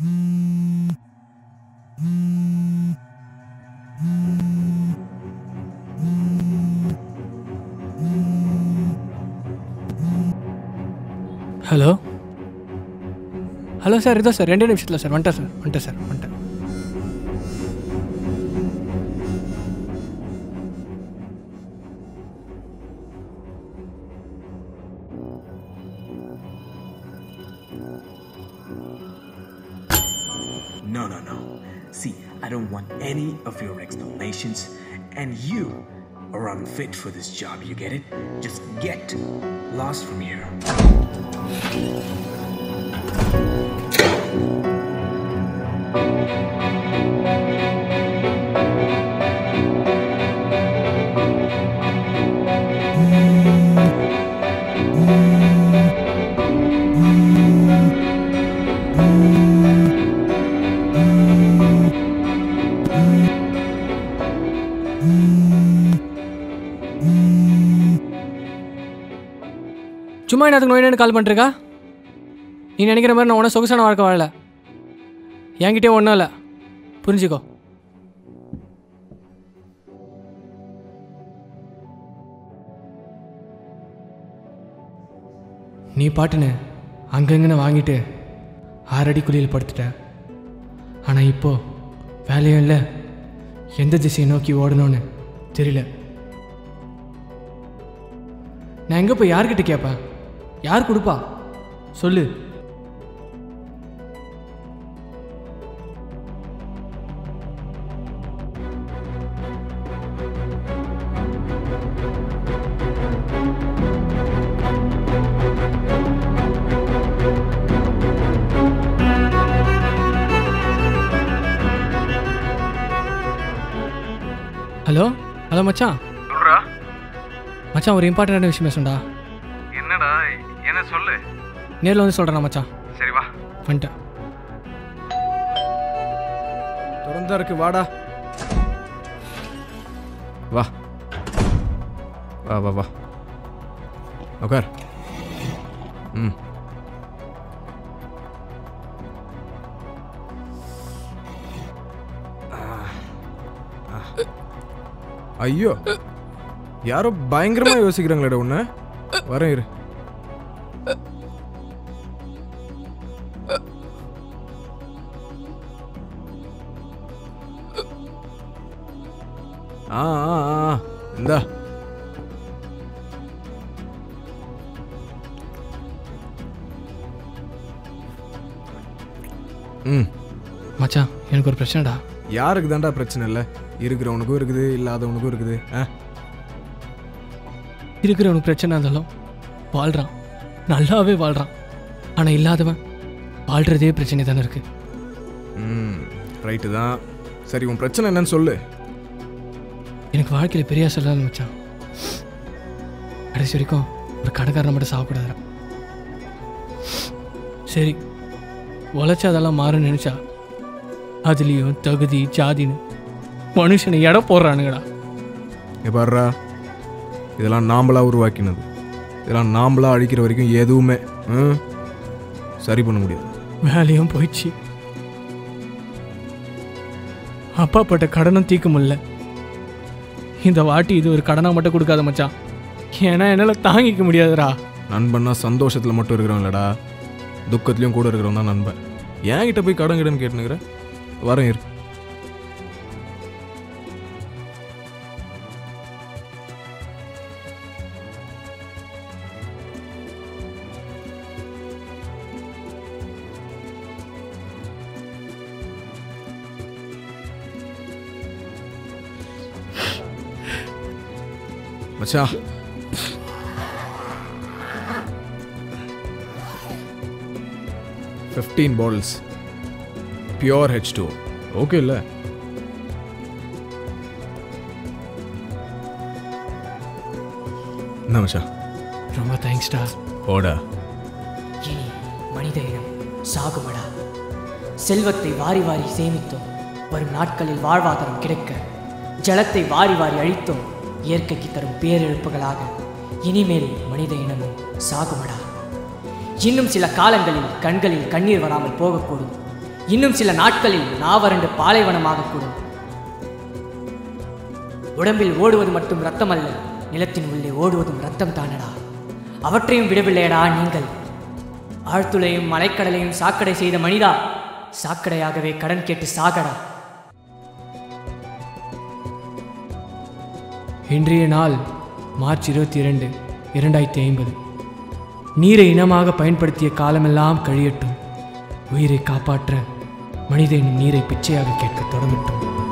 Hello hello sir இதோ sir ரெண்டே நிமிஷத்தில் சார் வந்துட்டேன் சார் வந்துட்டேன் சார் வந்துட்டேன் See, I don't want any of your explanations, and you are unfit for this job, you get it? Just get lost from here. சும்மா என்னத்துக்கு நோயினு கால் பண்ணிருக்கா நீ நினைக்கிற மாதிரி நான் உன சொகுசான வாழ்க்கை வாழல. என்கிட்டே ஒன்றும் இல்லை. புரிஞ்சுக்கோ. நீ பாட்டுன்னு அங்கங்கன்னு வாங்கிட்டு ஆறடி குழியில் படுத்துட்ட. ஆனால் இப்போ வேலையும் இல்லை. எந்த திசையை நோக்கி ஓடணும்னு தெரியல. நான் எங்கே போய் யார்கிட்ட கேட்பேன் யார் கொடுப்பா? சொல்லு. ஹலோ? ஹலோ மச்சான். சொல்றா. மச்சான் ஒரு இம்பார்ட்டண்டான விஷயம் பேசுண்டா என்னடா என்ன சொல்லு? நேரில் வந்து சொல்கிறேன் மச்சான். சரி வா. வந்துட்டேன். திறந்தா இருக்கு வாடா. வா. வா வா வா. உட்கார் ம். ஐயோ. யாரோ பயங்கரமா யோசிக்கிறாங்களேடா உன்ன. வரேன் இரு. ஆ ஆ ஆ இந்தா. ம். மச்சான் எனக்கு ஒரு பிரச்சனைடா. யாருக்கு தான்டா பிரச்சனை இல்லை? இருக்கிறவனுக்கும் இருக்குது இல்லாதவனுக்கும் இருக்குது. ஆ? இருக்கிறவனுக்கு பிரச்சனை இருந்தாலும் வாழ்கிறான் நல்லாவே வாழ்கிறான் ஆனால் இல்லாதவன் வாழ்கிறதே பிரச்சனை தானே இருக்கு. ம் ரைட்டு தான். சரி உன் பிரச்சனை என்னன்னு சொல்லு. எனக்கு வாழ்க்கையில் பெரிய சொல்லாத மச்சான். கடைசி வரைக்கும் ஒரு கடைக்காரனை மட்டும் சாப்பிடாத சரி உழைச்சா அதெல்லாம் மாறும்னு நினச்சா அதுலேயும் தகுதி ஜாதின்னு மனுஷனை எடை போடுறானுங்கடா. பாருடா இதெல்லாம் நாம்பளா உருவாக்கினது. இதெல்லாம் நாம்பளா அழிக்கிற வரைக்கும் எதுவுமே சரி பண்ண முடியாது. வேலையும் போயிடுச்சு. அப்பா பட்ட கடனும் தீர்க்க முடியல. இந்த வாட்டி இது ஒரு கடனாக மட்டும் கொடுக்காத மச்சான். ஏன்னா என்னால் தாங்கிக்க முடியாதுடா. நண்பன்னா சந்தோஷத்தில் மட்டும் இருக்கிறவன் இல்லடா. துக்கத்துலையும் கூட இருக்கிறவன் தான் நண்பன். என்கிட்ட போய் கடன் கிடன்னு கேட்டுனுங்கிற வரேன் இரு மச்சான் fifteen bottles pure H two okay இல்லை என்ன ரொம்ப தேங்க்ஸ்டா ஓடா இனி மனித இனம் சாகுமடா செல்வத்தை வாரி வாரி சேமித்தோம். வரும் நாட்களில் வாழ்வாதாரம் கிடைக்க ஜலத்தை வாரி வாரி அழித்தோம். இயற்கைக்கு தரும் பேரிழப்புகளாக. இனிமேல் மனித இனமும் சாகுமடா. இன்னும் சில காலங்களில் கண்களில் கண்ணீர் வராமல் போகக்கூடும். இன்னும் சில நாட்களில் நாவரண்டு பாலைவனமாகக்கூடும் உடம்பில் ஓடுவது மட்டும் ரத்தம் அல்ல நிலத்தின் உள்ளே ஓடுவதும் ரத்தம் தானடா. அவற்றையும் விடவில்லையடா நீங்கள். ஆழ்துளையும் மலைக்கடலையும் சாக்கடை செய்த மனிதா சாக்கடையாகவே கடன் கேட்டு சாகடா. இன்றைய நாள் மார்ச் இருபத்தி இரண்டு இரண்டாயிரத்தி ஐம்பது. நீரை இனமாக பயன்படுத்திய காலமெல்லாம் கழியட்டும். உயிரை காப்பாற்ற மனிதனின் நீரை பிச்சையாக கேட்கத் தொடங்கட்டும்.